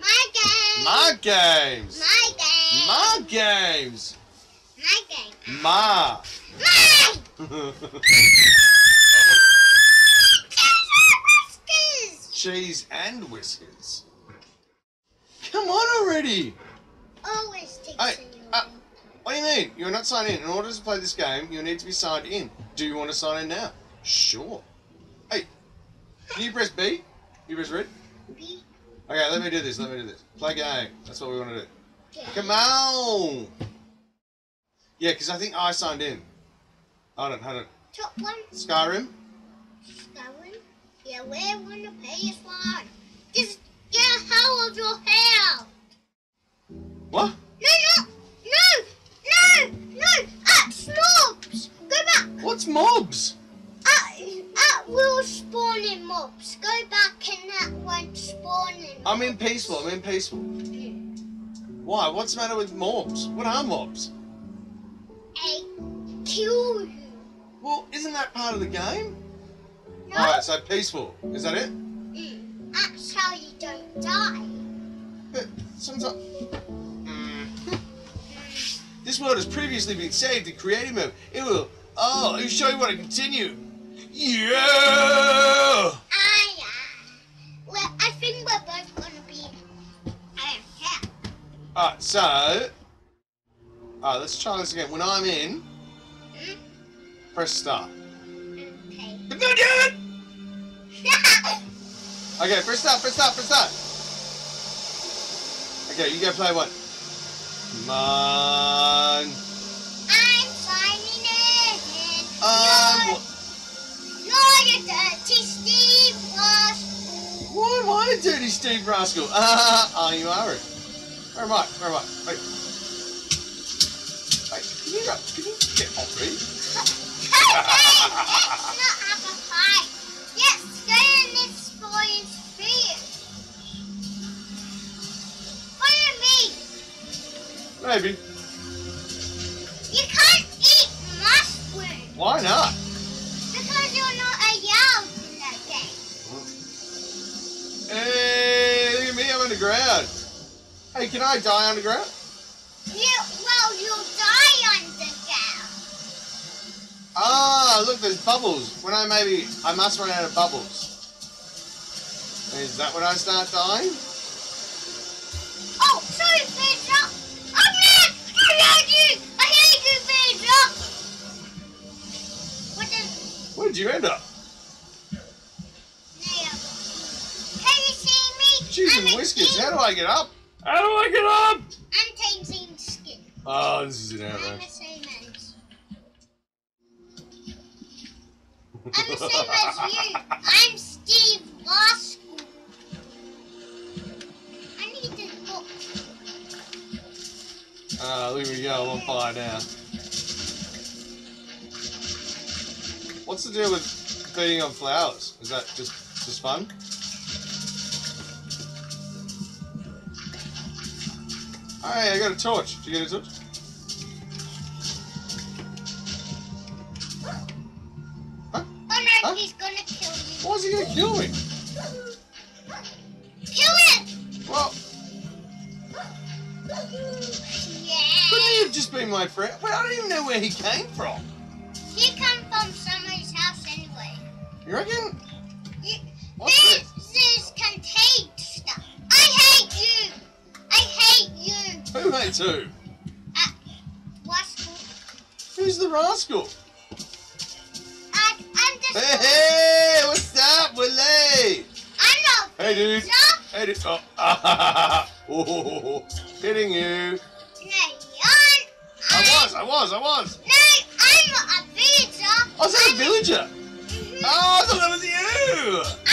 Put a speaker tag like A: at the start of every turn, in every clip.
A: My game.
B: My games.
A: My game.
B: My games.
A: My game.
B: Ma.
A: My. Whiskers.
B: Cheese and whiskers. Come on already.
A: Always takes
B: Hey, uh. What do you mean? You're not signed in. In order to play this game, you need to be signed in. Do you want to sign in now? Sure. Hey, can you press B? You press red? Okay, let me do this. Let me do this. Play game. That's what we want to do.
A: K.
B: Come on. Yeah, because I think I signed in. Hold on, hold on.
A: Top one.
B: Skyrim?
A: Seven. Yeah, we want to pay us one. Just get a hold of your hair.
B: What?
A: No, no, no, no, no. At snobs. Go back.
B: What's mobs?
A: Will spawning mobs. Go back and that won't spawning.
B: I'm in peaceful. I'm in peaceful. Why? What's the matter with mobs? What are mobs?
A: I kill you.
B: Well, isn't that part of the game?
A: No.
B: Alright, so peaceful. Is that it?
A: Mm, That's how you don't die.
B: But sometimes. Mm. This world has previously been saved in creative mode. It will. Oh, me show you what I continue. Yeah!
A: I, uh, well, I think we're both gonna be. I don't
B: Alright, so. Alright, let's try this again. When I'm in,
A: care.
B: press start.
A: Mm, okay.
B: No, damn it! Okay, press start, press start, press start. Okay, you go play one. Come why am I a dirty Steve Rascal? Ah, uh, you are it. Where am I? Where am I? Wait. Wait, can you, can you get off me?
A: Let's not have a fight. Yes, stay in this boy's fear. Follow me.
B: Maybe.
A: You can't eat mushrooms
B: Why not?
A: because you're not allowed in that game.
B: Hey, look at me, I'm underground. Hey, can I die underground?
A: You, well, you'll die underground.
B: Ah, look, there's bubbles. When I maybe, I must run out of bubbles. Is that when I start dying?
A: Oh, sorry, Pedro. Oh, man! I hate you! I hate you, Pedro! What is...
B: Where did you end up? And
A: a
B: whiskers.
A: king.
B: How do I get up? How do I get up?
A: I'm changing skin.
B: Oh, this is an
A: I'm the same as... I'm the same as you. I'm Steve Roscoe. I need this book.
B: Ah, look we go. I'm on fire now. What's the deal with feeding on flowers? Is that just just fun? Hey, I got a torch. Did you get a torch?
A: Oh no,
B: Huh?
A: he's gonna kill me.
B: Why is he gonna kill me?
A: Kill him!
B: Well,
A: Yeah.
B: couldn't he have just been my friend? Well, I don't even know where he came from.
A: He come from somebody's house anyway.
B: You reckon?
A: You.
B: Hates?
A: Uh, what's
B: Who's the rascal?
A: I, I'm just.
B: Hey, hey, what's up, Willie?
A: I'm not.
B: Hey, dude.
A: Stop.
B: Hey, dude. Oh, ah, oh, hitting you.
A: No, you're.
B: I was, I was, I was.
A: No, I'm a villager.
B: I was that a villager.
A: Mhm.
B: Oh, I thought that was you.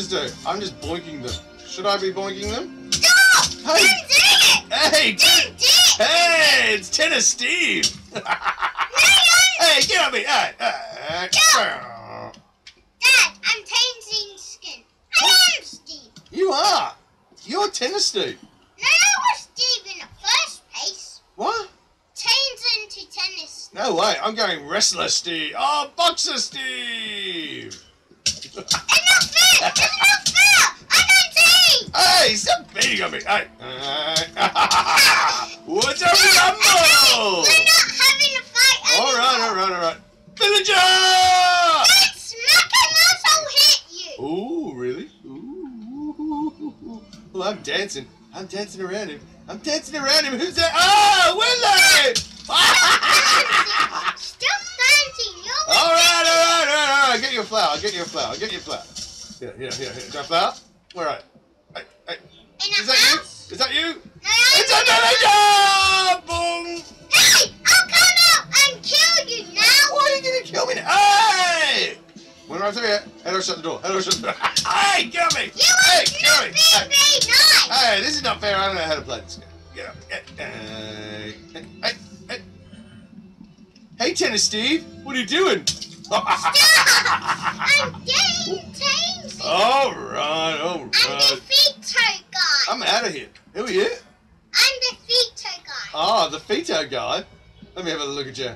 A: The
B: villagers do? I'm just boinking them. Should I be boinking them?
A: Stop!
B: Hey. Hey, hey, it's Tennis Steve. Hey, get on me. Hey, hey.
A: Dad, I'm changing skin. I am
B: You're tennis Steve.
A: No, I was Steve in the first place.
B: What?
A: Change into tennis.
B: No way. I'm going wrestler Steve. Oh, boxer Steve. Hey, stop beating on me. Hey. What's up, Rumble?
A: We're not having a fight
B: All right, all right, all right. Villager!
A: Don't smack him else I'll hit you.
B: Ooh, really? Ooh. Well, I'm dancing. I'm dancing around him. I'm dancing around him. Who's that? Ah, oh, Willie!
A: Stop dancing. You're
B: all right, all right, all right, all right. Get your flower. Get you a flower. Get you a flower. Here, here, here, here. Is that? Where are you? Hey, hey. Is that you? Is that you?
A: No,
B: It's
A: I'm
B: a villager! Boom!
A: Hey, I'll come out and kill you now.
B: Why are you gonna kill me now? Hey! When I'm through here, how shut the door? How do shut the door? hey, kill me!
A: You
B: Hey,
A: are
B: kill
A: not
B: me! Hey.
A: nice.
B: Hey, this is not fair. I don't know how to play this game. Get up. Get, uh, hey, hey, hey, hey. Hey, Tennis Steve. What are you doing? Stop!
A: I'm getting tamed.
B: All right, all
A: I'm the veto guy.
B: I'm out of here. Who are you?
A: I'm the veto guy.
B: Oh, the Fito guy. Let me have a look at you.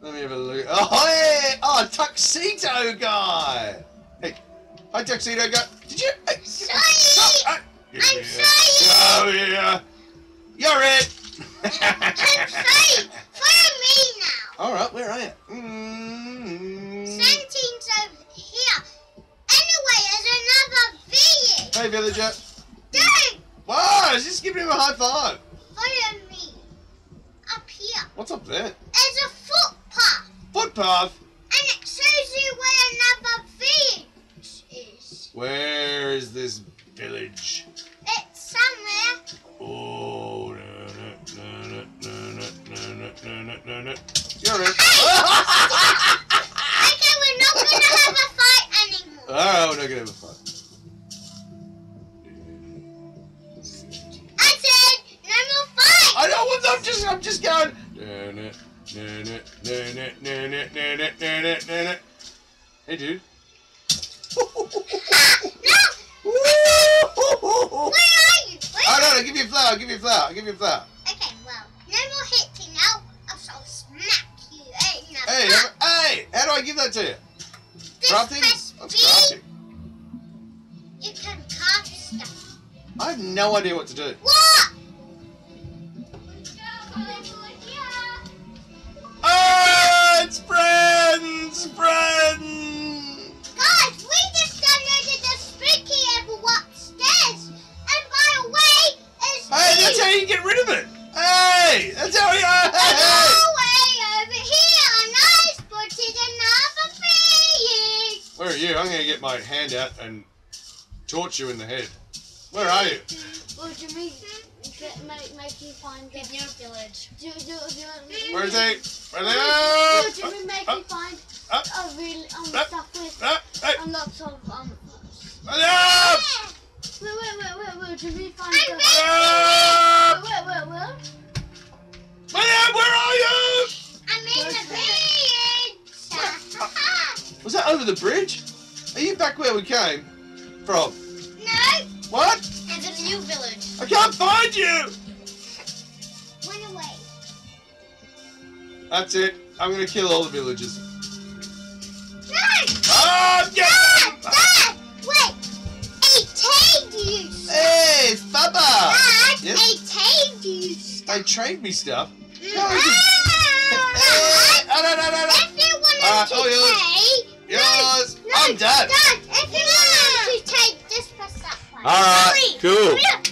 B: Let me have a look. Oh, yeah. Oh, Tuxedo guy. Hey, hi, Tuxedo guy. Did you? Hey,
A: Sorry.
B: stop. Hey.
A: I'm sorry.
B: Oh, yeah. You're it.
A: I'm sorry. Follow me now.
B: All right, where are you? Mm. Hey, villager.
A: Don't
B: Wow, just giving him a high five.
A: follow me. Up here.
B: What's up there?
A: There's a footpath.
B: Footpath.
A: And it shows you where another village is.
B: Where is this village?
A: It's somewhere.
B: Oh, no, no, no, no, no, no, no, no, no, no, no. You're in.
A: Okay, we're not gonna have a fight anymore.
B: All right, we're not gonna have a fight.
A: No,
B: no, no. Hey, dude.
A: no. Where are you? Where
B: Oh no, no, give you a flower. I'll Give you a flower. I'll give you a flower.
A: Okay, well, no more hitting now. I shall smack you in the
B: Hey,
A: butt.
B: hey, how do I give that to you?
A: This
B: Crafting?
A: press
B: That's crafting.
A: You can craft stuff.
B: I have no idea what to do.
A: What?
B: Friends, friends.
A: Guys, we just downloaded the spooky level upstairs. And by the way, it's
B: Hey, that's how you get rid of it. Hey, that's how you. Hey, hey,
A: And
B: hey.
A: all the way over here, and I spotted another village.
B: Where are you? I'm gonna get my hand out and torch you in the head. Where are you?
C: Well, do we get, make, make you find the village? Do, do, do,
B: Where is he? Where are they?
C: Oh,
B: Are you back where we came from?
A: no,
B: What?
C: There's a new village.
B: I can't find you.
A: went away.
B: That's it. I'm gonna kill all the villagers.
A: No!
B: Oh, get
A: Dad! Dad! Wait! A tamed you!
B: Hey, it's Baba.
A: Dad!
B: Yes?
A: A tamed you!
B: They trade me stuff.
A: Ah!
B: Hey, oh, no, no, no, no.
A: If you want
B: Uh,
A: to
B: oh, yours.
A: take...
B: Yours.
A: No,
B: I'm done.
A: Dad, if you want to take this press that one.
B: All right, cool.